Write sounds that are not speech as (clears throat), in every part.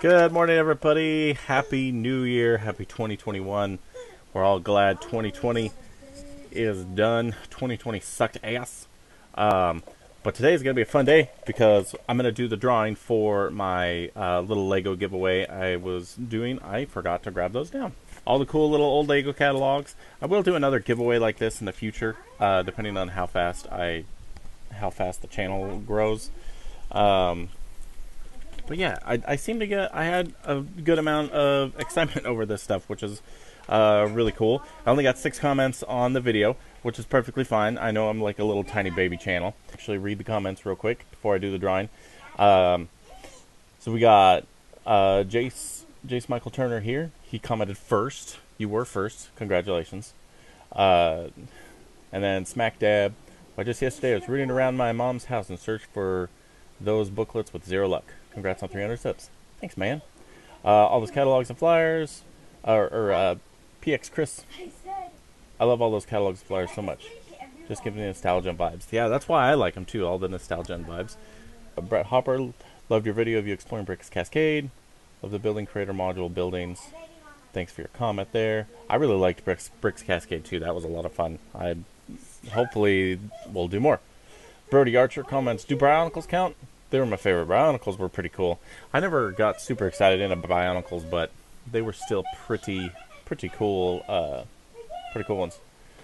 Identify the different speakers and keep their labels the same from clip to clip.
Speaker 1: Good morning, everybody. Happy New Year. Happy 2021. We're all glad 2020 is done. 2020 sucked ass. Um, but today is going to be a fun day because I'm going to do the drawing for my uh, little Lego giveaway I was doing. I forgot to grab those down. All the cool little old Lego catalogs. I will do another giveaway like this in the future, uh, depending on how fast I, how fast the channel grows. Um, but yeah, I, I seem to get I had a good amount of (laughs) excitement over this stuff, which is uh, really cool. I only got six comments on the video, which is perfectly fine. I know I'm like a little tiny baby channel. Actually, read the comments real quick before I do the drawing. Um, so we got uh, Jace Jace Michael Turner here. He commented first. You were first. Congratulations. Uh, and then Smack Dab. Well, just yesterday I was rooting around my mom's house in search for those booklets with zero luck. Congrats on 300 subs. Thanks, man. Uh, all those catalogs and flyers, or, or uh, PX Chris. I love all those catalogs and flyers so much. Just giving me nostalgia and vibes. Yeah, that's why I like them too. All the nostalgia and vibes. Uh, Brett Hopper, loved your video of you exploring Bricks Cascade. Love the building creator module buildings. Thanks for your comment there. I really liked Bricks Bricks Cascade too. That was a lot of fun. I hopefully we'll do more. Brody Archer comments: Do Bionicles count? They were my favorite. Bionicles were pretty cool. I never got super excited into Bionicles, but they were still pretty pretty cool. Uh, pretty cool ones.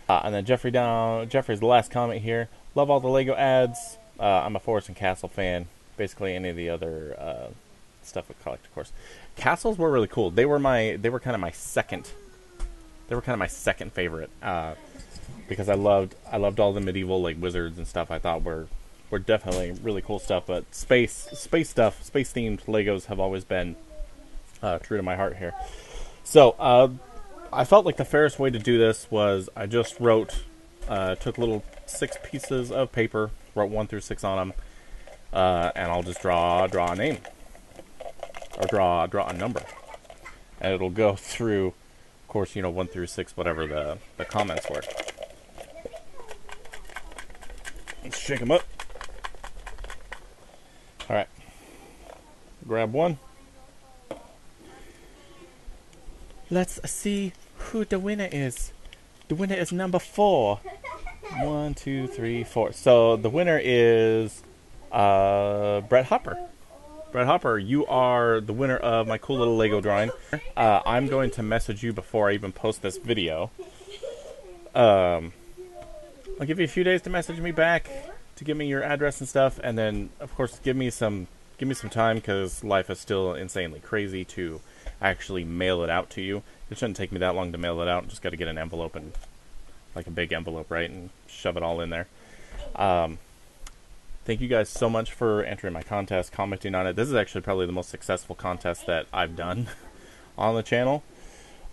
Speaker 1: Uh, and then Jeffrey down Jeffrey's the last comment here. Love all the Lego ads. Uh, I'm a Forest and Castle fan. Basically, any of the other uh, stuff we collect, of course. Castles were really cool. They were my they were kind of my second. They were kind of my second favorite uh, because I loved I loved all the medieval like wizards and stuff. I thought were were definitely really cool stuff. But space space stuff, space themed Legos have always been uh, true to my heart here. So uh, I felt like the fairest way to do this was I just wrote, uh, took little six pieces of paper, wrote one through six on them, uh, and I'll just draw draw a name or draw draw a number, and it'll go (laughs) through. Of course, you know one through six, whatever the the comments were. Let's shake them up. All right. Grab one. Let's see who the winner is. The winner is number four. One, two, three, four. So the winner is uh, Brett Hopper. Brett Hopper, you are the winner of my cool little Lego drawing. Uh, I'm going to message you before I even post this video. Um, I'll give you a few days to message me back to give me your address and stuff, and then of course give me some give me some time because life is still insanely crazy to actually mail it out to you. It shouldn't take me that long to mail it out. Just got to get an envelope and like a big envelope, right, and shove it all in there. Um, thank you guys so much for entering my contest, commenting on it. This is actually probably the most successful contest that I've done (laughs) on the channel.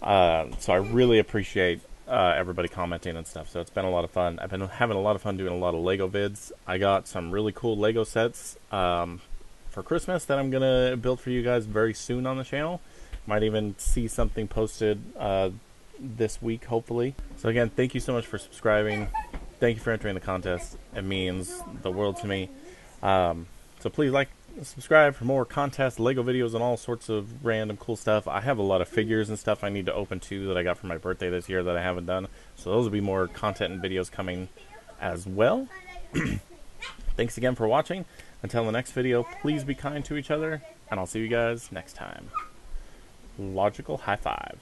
Speaker 1: Uh, so I really appreciate uh, everybody commenting and stuff. So it's been a lot of fun. I've been having a lot of fun doing a lot of Lego vids. I got some really cool Lego sets um, for Christmas that I'm gonna build for you guys very soon on the channel. Might even see something posted uh, this week, hopefully. So again, thank you so much for subscribing. Thank you for entering the contest. It means the world to me. Um, so please like, subscribe for more contests, Lego videos, and all sorts of random cool stuff. I have a lot of figures and stuff I need to open too that I got for my birthday this year that I haven't done. So those will be more content and videos coming as well. (clears throat) Thanks again for watching. Until the next video, please be kind to each other, and I'll see you guys next time. Logical high five.